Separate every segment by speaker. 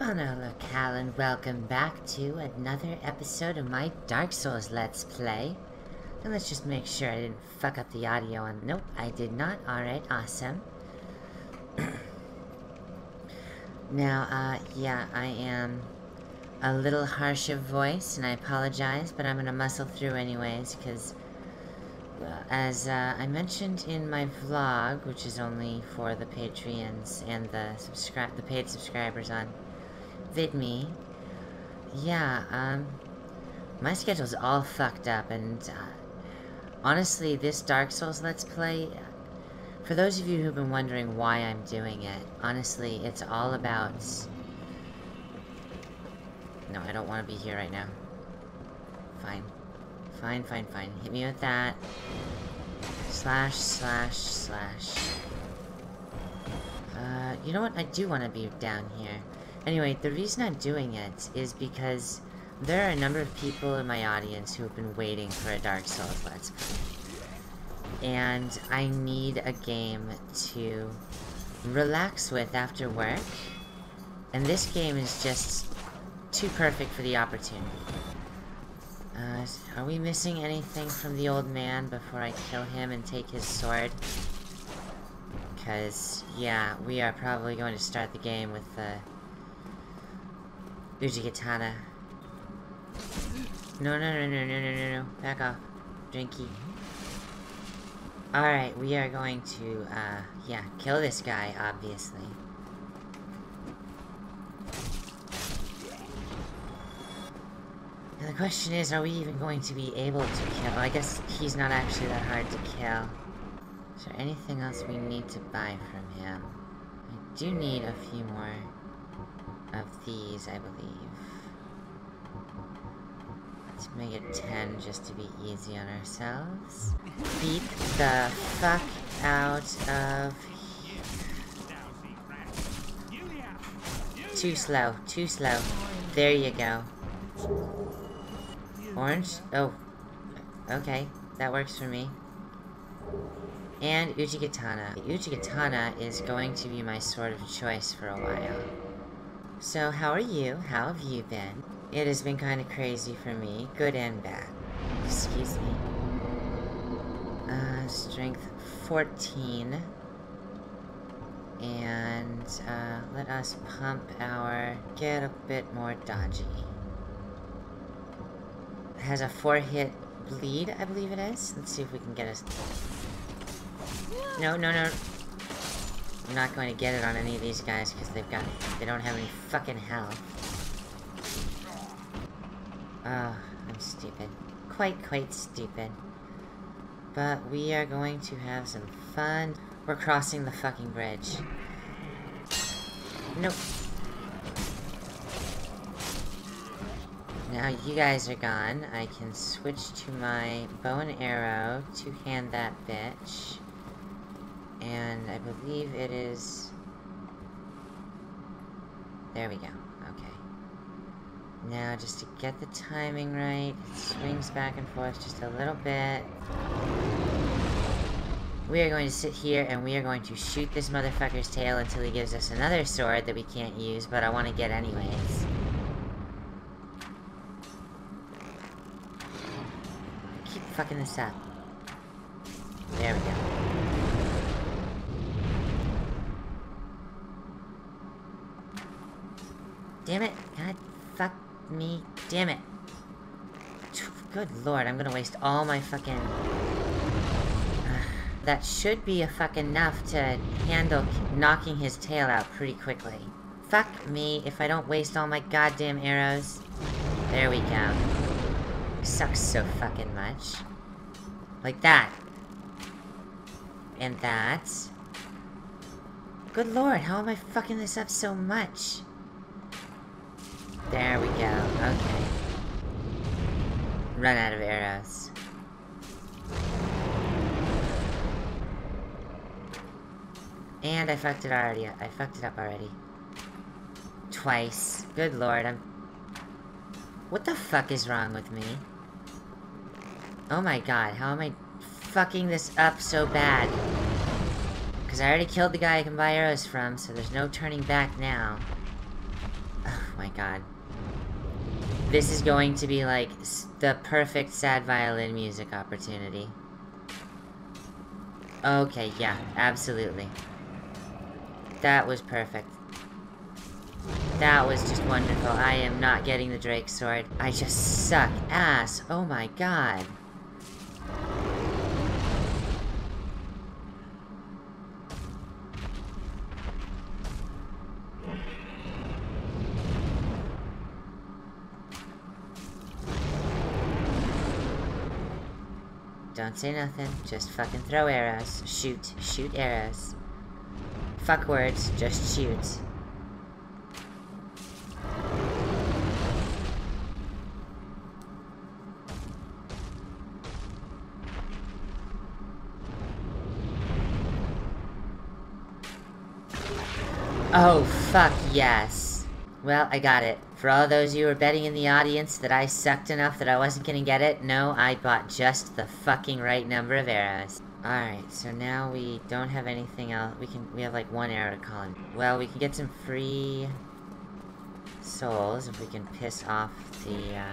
Speaker 1: Bono Cal and welcome back to another episode of my Dark Souls Let's Play. And let's just make sure I didn't fuck up the audio on- nope, I did not. Alright, awesome. now, uh, yeah, I am a little harsh of voice, and I apologize, but I'm gonna muscle through anyways, because as uh, I mentioned in my vlog, which is only for the Patreons and the subscribe the paid subscribers on VidMe, yeah, um, my schedule's all fucked up, and uh, honestly, this Dark Souls Let's Play, for those of you who've been wondering why I'm doing it, honestly, it's all about... No, I don't want to be here right now. Fine. Fine, fine, fine. Hit me with that. Slash, slash, slash. Uh, you know what? I do want to be down here. Anyway, the reason I'm doing it is because there are a number of people in my audience who have been waiting for a Dark Souls Let's Play. And I need a game to relax with after work. And this game is just too perfect for the opportunity. Uh, are we missing anything from the old man before I kill him and take his sword? Because, yeah, we are probably going to start the game with the... Uh, Uchigatana. No, no, no, no, no, no, no, no. Back off. Drinky. Alright, we are going to, uh, yeah, kill this guy, obviously. And the question is, are we even going to be able to kill? I guess he's not actually that hard to kill. Is there anything else we need to buy from him? I do need a few more of these, I believe. Let's make it 10 just to be easy on ourselves. Beat the fuck out of... Too slow, too slow. There you go. Orange? Oh. Okay, that works for me. And Uchigatana. Uchigatana is going to be my sword of choice for a while. So, how are you? How have you been? It has been kind of crazy for me, good and bad. Excuse me. Uh, strength 14. And, uh, let us pump our... get a bit more dodgy has a four hit bleed, I believe it is. Let's see if we can get us. No, no, no. I'm not going to get it on any of these guys because they've got they don't have any fucking health. Oh, I'm stupid. Quite, quite stupid. But we are going to have some fun. We're crossing the fucking bridge. Nope. Now you guys are gone, I can switch to my bow and arrow to hand that bitch. And I believe it is... There we go. Okay. Now, just to get the timing right, it swings back and forth just a little bit. We are going to sit here and we are going to shoot this motherfucker's tail until he gives us another sword that we can't use, but I want to get anyways. Keep fucking this up. There we go. Damn it. God, fuck me. Damn it. Good lord, I'm gonna waste all my fucking... that should be a fucking enough to handle knocking his tail out pretty quickly. Fuck me if I don't waste all my goddamn arrows. There we go. Sucks so fucking much. Like that. And that. Good lord, how am I fucking this up so much? There we go, okay. Run out of arrows. And I fucked it already. I fucked it up already. Twice. Good lord, I'm... What the fuck is wrong with me? Oh my god, how am I fucking this up so bad? Because I already killed the guy I can buy arrows from, so there's no turning back now. Oh my god. This is going to be like the perfect sad violin music opportunity. Okay, yeah, absolutely. That was perfect. That was just wonderful. I am not getting the Drake sword. I just suck ass. Oh my god. Don't say nothing. Just fucking throw arrows. Shoot. Shoot arrows. Fuck words. Just shoot. Oh, fuck yes. Well, I got it. For all those you who were betting in the audience that I sucked enough that I wasn't gonna get it, no, I bought just the fucking right number of arrows. Alright, so now we don't have anything else. We can, we have like one arrow to call in. Well, we can get some free souls if we can piss off the uh,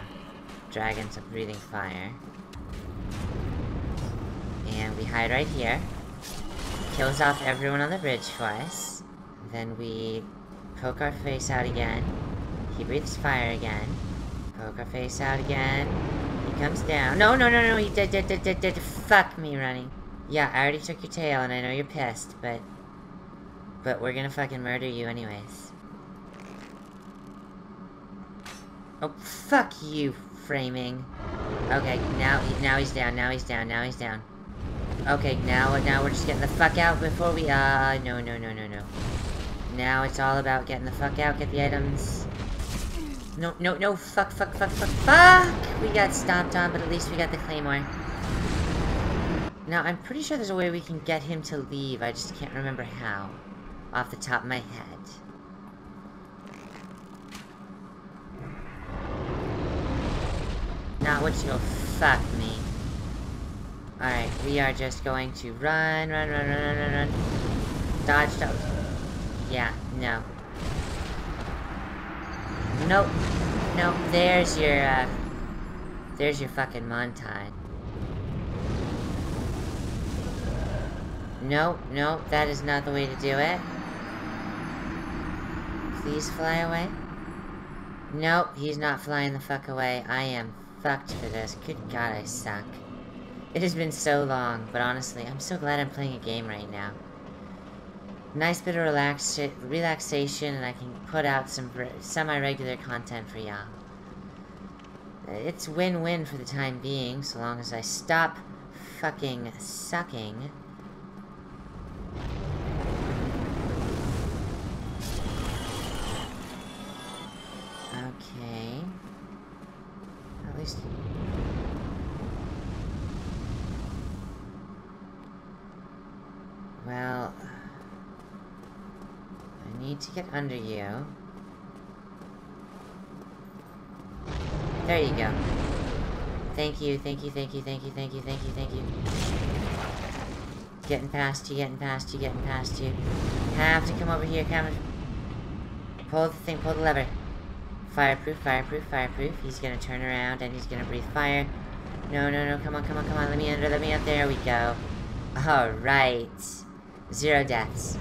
Speaker 1: dragons of breathing fire. And we hide right here. Kills off everyone on the bridge for us. Then we poke our face out again. He breathes fire again. Poke our face out again. He comes down. No, no, no, no, he did, did, did, did, did. Fuck me running. Yeah, I already took your tail, and I know you're pissed, but... But we're gonna fucking murder you anyways. Oh, fuck you, framing. Okay, now, now he's down, now he's down, now he's down. Okay, now, now we're just getting the fuck out before we, uh, no, no, no, no, no. Now it's all about getting the fuck out, get the items. No, no, no, fuck, fuck, fuck, fuck, fuck! We got stomped on, but at least we got the claymore. Now, I'm pretty sure there's a way we can get him to leave, I just can't remember how. Off the top of my head. Not what you'll fuck me. Alright, we are just going to run, run, run, run, run, run, run. Dodge, dodge. Yeah, no. Nope. Nope, there's your, uh... There's your fucking montage. Nope, nope, that is not the way to do it. Please fly away. Nope, he's not flying the fuck away. I am fucked for this. Good god, I suck. It has been so long, but honestly, I'm so glad I'm playing a game right now. Nice bit of relax relaxation, and I can put out some semi-regular content for y'all. It's win-win for the time being, so long as I stop fucking sucking. Under you. There you go. Thank you, thank you, thank you, thank you, thank you, thank you, thank you. Getting past you, getting past you, getting past you. Have to come over here, come Pull the thing, pull the lever. Fireproof, fireproof, fireproof. He's gonna turn around and he's gonna breathe fire. No, no, no, come on, come on, come on. Let me under, let me up. There we go. Alright. Zero deaths.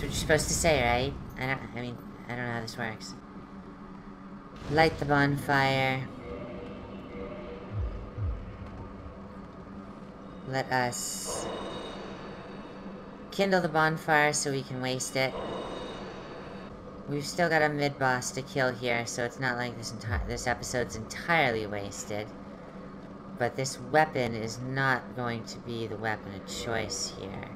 Speaker 1: That's what you're supposed to say, right? I don't, I mean, I don't know how this works. Light the bonfire. Let us kindle the bonfire so we can waste it. We've still got a mid-boss to kill here, so it's not like this entire this episode's entirely wasted. But this weapon is not going to be the weapon of choice here.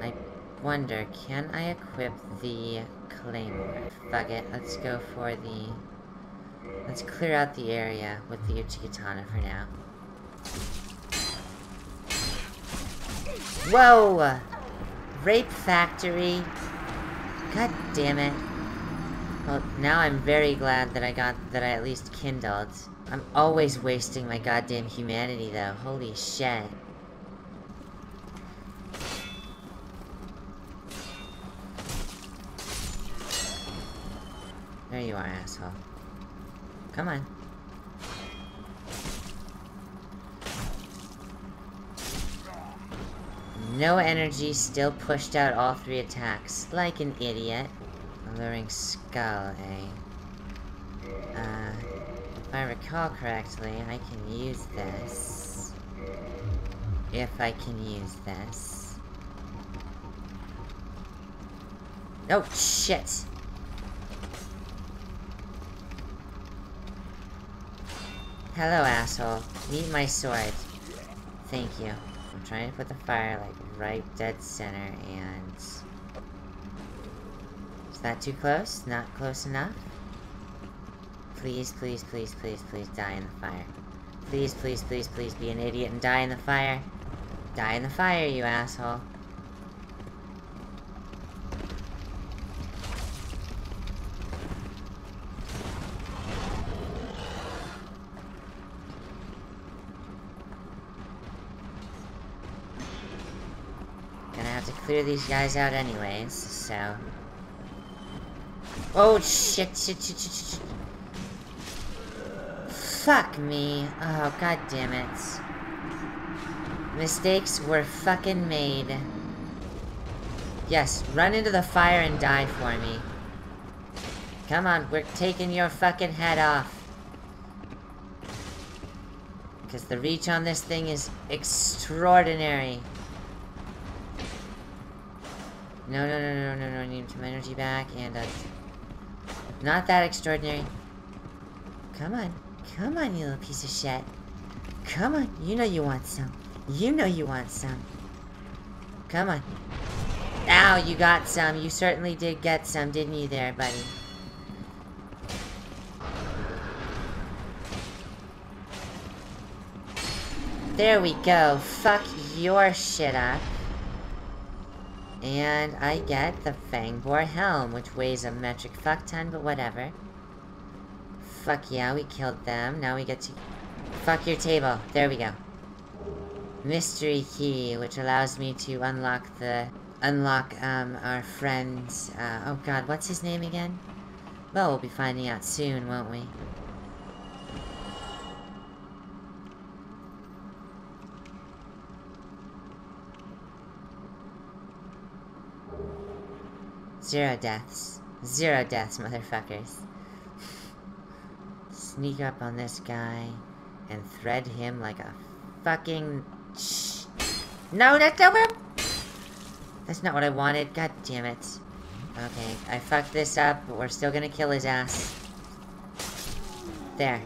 Speaker 1: I wonder, can I equip the claymore? Fuck it, let's go for the... Let's clear out the area with the Uchigatana for now. Whoa! Rape Factory. God damn it. Well, now I'm very glad that I got, that I at least kindled. I'm always wasting my goddamn humanity, though. Holy shit. There you are, asshole. Come on. No energy, still pushed out all three attacks. Like an idiot. Alluring skull, eh? Uh, if I recall correctly, I can use this. If I can use this. Oh, shit! Hello, asshole. Meet my sword. Thank you. I'm trying to put the fire, like, right dead center, and... Is that too close? Not close enough? Please, please, please, please, please die in the fire. Please, please, please, please be an idiot and die in the fire. Die in the fire, you asshole. Clear these guys out anyways, so... Oh, shit, shit, shit, shit, shit. Fuck me. Oh, god damn it. Mistakes were fucking made. Yes, run into the fire and die for me. Come on, we're taking your fucking head off. Because the reach on this thing is extraordinary. No, no, no, no, no, no, I need some energy back, and, uh... Not that extraordinary. Come on. Come on, you little piece of shit. Come on. You know you want some. You know you want some. Come on. Ow, you got some. You certainly did get some, didn't you there, buddy? There we go. Fuck your shit up. And I get the Fangboar Helm, which weighs a metric fuck ton, but whatever. Fuck yeah, we killed them. Now we get to... Fuck your table. There we go. Mystery key, which allows me to unlock the... Unlock, um, our friend's... Uh, oh god, what's his name again? Well, we'll be finding out soon, won't we? Zero deaths. Zero deaths, motherfuckers. Sneak up on this guy and thread him like a fucking... Shh. No, that's over! That's not what I wanted. God damn it. Okay, I fucked this up, but we're still gonna kill his ass. There.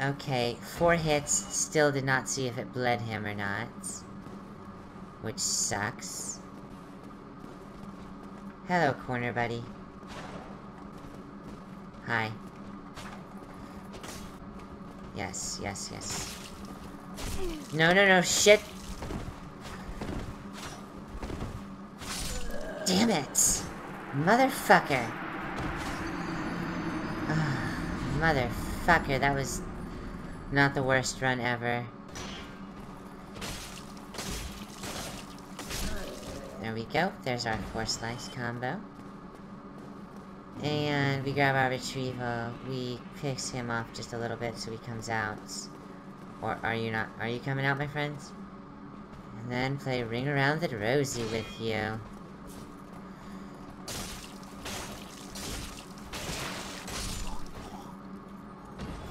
Speaker 1: Okay, four hits, still did not see if it bled him or not. Which sucks. Hello, corner buddy. Hi. Yes, yes, yes. No, no, no, shit! Damn it! Motherfucker! Ah, motherfucker, that was not the worst run ever. We go. There's our four slice combo. And we grab our retrieval. We fix him off just a little bit so he comes out. Or are you not? Are you coming out, my friends? And then play Ring Around the Rosie with you.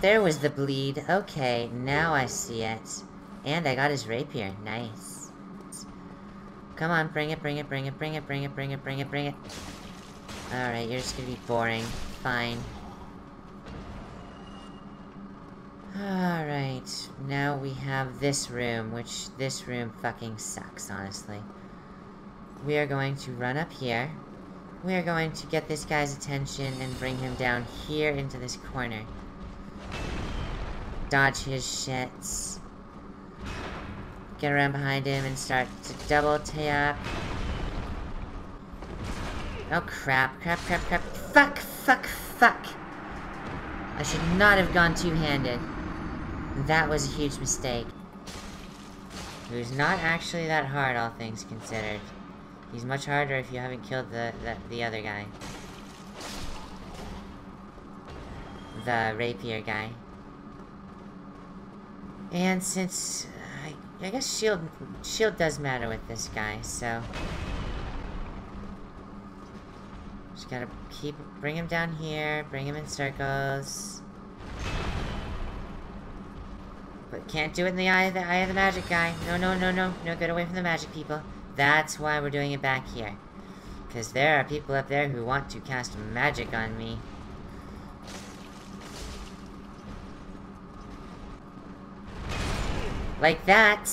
Speaker 1: There was the bleed. Okay, now I see it. And I got his rapier. Nice. Come on, bring it, bring it, bring it, bring it, bring it, bring it, bring it, bring it. Alright, you're just gonna be boring. Fine. Alright, now we have this room, which this room fucking sucks, honestly. We are going to run up here. We are going to get this guy's attention and bring him down here into this corner. Dodge his shits. Get around behind him and start to double tap. Oh crap, crap, crap, crap. Fuck, fuck, fuck. I should not have gone two-handed. That was a huge mistake. It was not actually that hard, all things considered. He's much harder if you haven't killed the, the, the other guy. The rapier guy. And since... I, guess shield, shield does matter with this guy, so... Just gotta keep... Bring him down here, bring him in circles. But can't do it in the eye of the eye of the magic guy. No, no, no, no. No, get away from the magic people. That's why we're doing it back here. Because there are people up there who want to cast magic on me. Like that.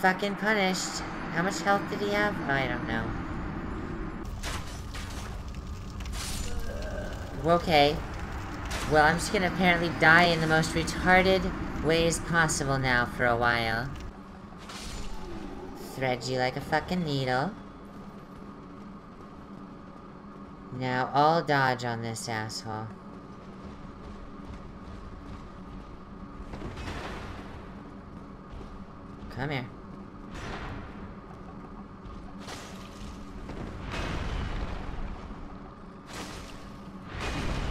Speaker 1: Fucking punished. How much health did he have? I don't know. Okay. Well, I'm just gonna apparently die in the most retarded ways possible now for a while. Thread you like a fucking needle. Now, all dodge on this asshole. Come here.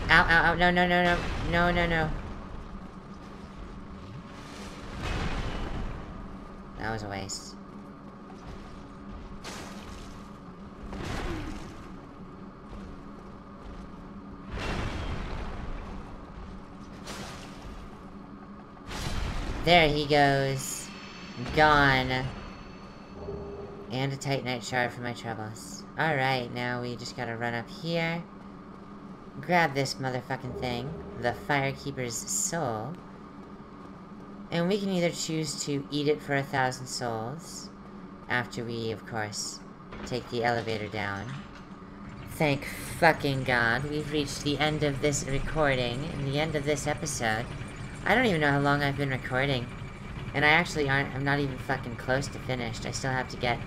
Speaker 1: Ow, ow, ow, no, no, no, no, no, no, no. That was a waste. There he goes. Gone. And a Titanite shard for my troubles. Alright, now we just gotta run up here. Grab this motherfucking thing. The Firekeeper's soul. And we can either choose to eat it for a thousand souls. After we, of course, take the elevator down. Thank fucking god, we've reached the end of this recording, and the end of this episode. I don't even know how long I've been recording. And I actually aren't, I'm not even fucking close to finished. I still have to get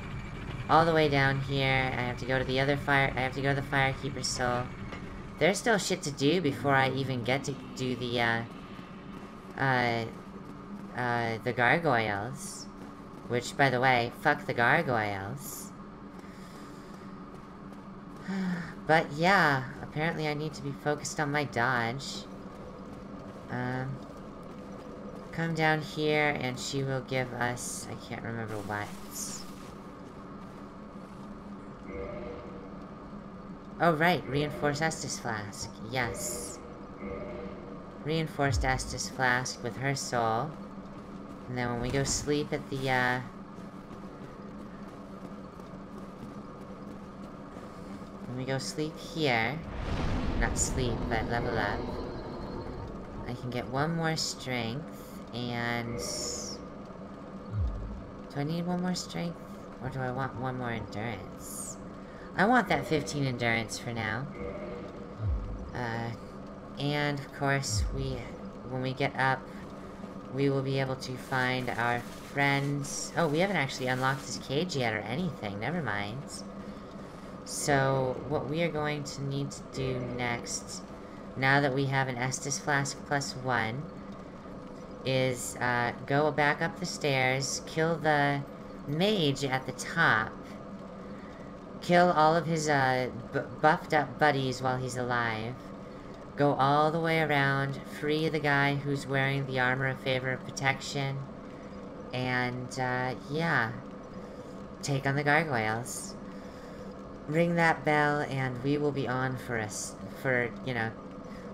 Speaker 1: all the way down here. I have to go to the other fire, I have to go to the Firekeeper's Soul. There's still shit to do before I even get to do the, uh, uh, uh, the gargoyles. Which, by the way, fuck the gargoyles. but yeah, apparently I need to be focused on my dodge. Um, come down here and she will give us, I can't remember what. Oh right, reinforced Estus Flask, yes. Reinforced Estus Flask with her soul. And then when we go sleep at the, uh... When we go sleep here... Not sleep, but level up. I can get one more strength, and... Do I need one more strength? Or do I want one more endurance? I want that 15 endurance for now. Uh, and, of course, we... When we get up, we will be able to find our friends. Oh, we haven't actually unlocked this cage yet or anything. Never mind. So, what we are going to need to do next, now that we have an Estus Flask plus one, is uh, go back up the stairs, kill the mage at the top, kill all of his uh, buffed up buddies while he's alive, Go all the way around, free the guy who's wearing the armor of favor of protection, and, uh, yeah. Take on the gargoyles. Ring that bell, and we will be on for us, for, you know,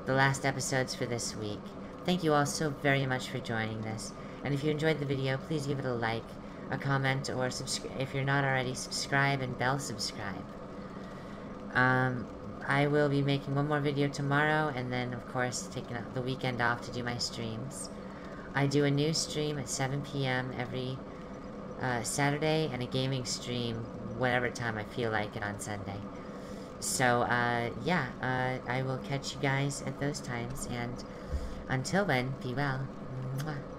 Speaker 1: the last episodes for this week. Thank you all so very much for joining this. And if you enjoyed the video, please give it a like, a comment, or if you're not already, subscribe and bell subscribe. Um, I will be making one more video tomorrow, and then, of course, taking the weekend off to do my streams. I do a new stream at 7 p.m. every uh, Saturday, and a gaming stream whatever time I feel like it on Sunday. So, uh, yeah, uh, I will catch you guys at those times, and until then, be well. Mwah.